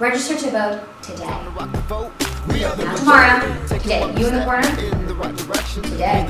Register to vote today. Not tomorrow. Today. You in the corner? Today.